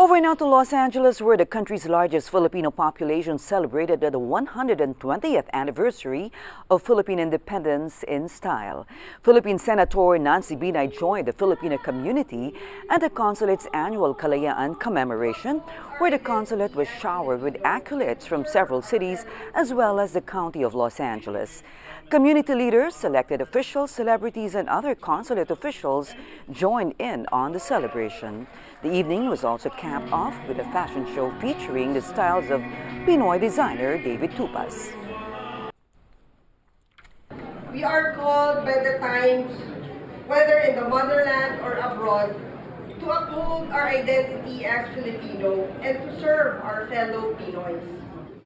Over now to Los Angeles, where the country's largest Filipino population celebrated the 120th anniversary of Philippine independence in style. Philippine Senator Nancy Binay joined the Filipino community at the consulate's annual Kalayaan commemoration, where the consulate was showered with accolades from several cities as well as the county of Los Angeles. Community leaders, elected officials, celebrities, and other consulate officials joined in on the celebration. The evening was also off with a fashion show featuring the styles of Pinoy designer David Tupas. We are called by the times, whether in the motherland or abroad, to uphold our identity as Filipino and to serve our fellow Pinoys.